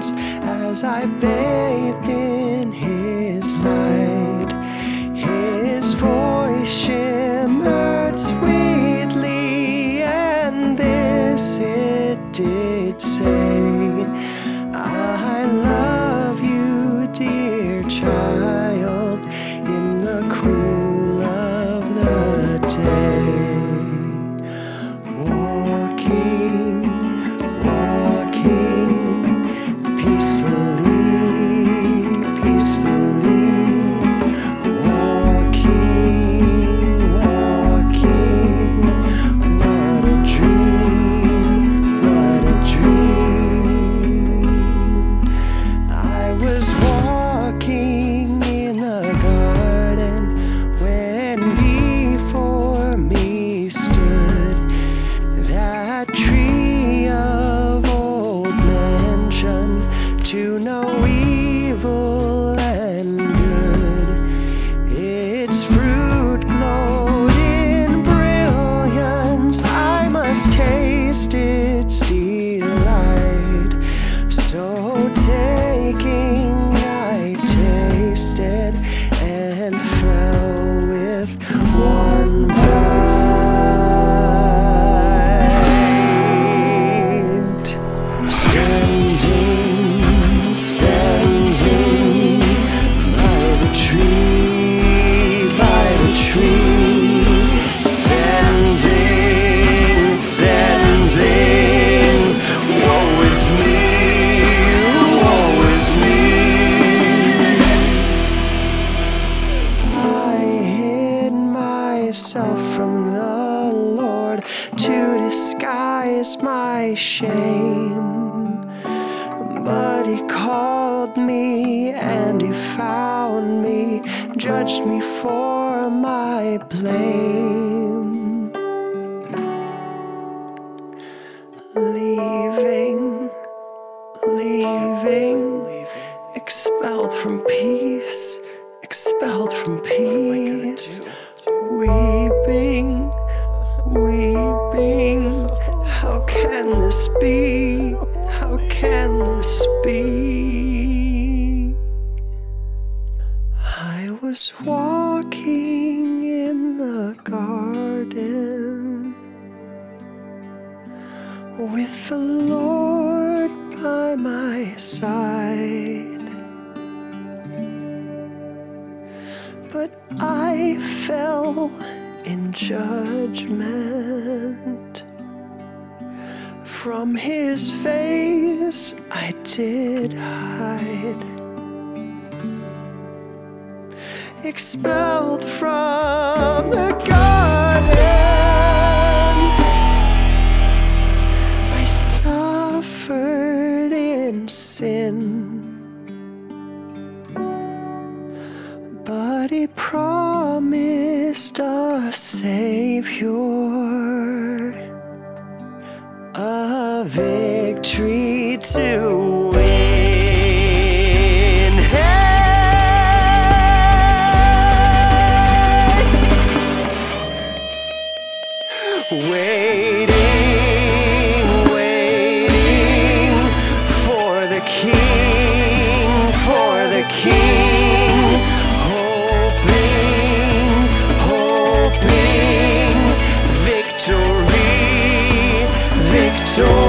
presence as I bathed in His light. His voice shimmered sweetly, and this it did say, myself from the Lord to disguise my shame. But he called me and he found me, judged me for my blame. Leaving, leaving, expelled from peace, expelled from peace. Weeping, weeping, how can this be? How can this be? I was walking in the garden with the Lord by my side. Fell in judgment. From his face I did hide. Expelled from the garden. But he promised a savior, a victory to win. Wait. joy.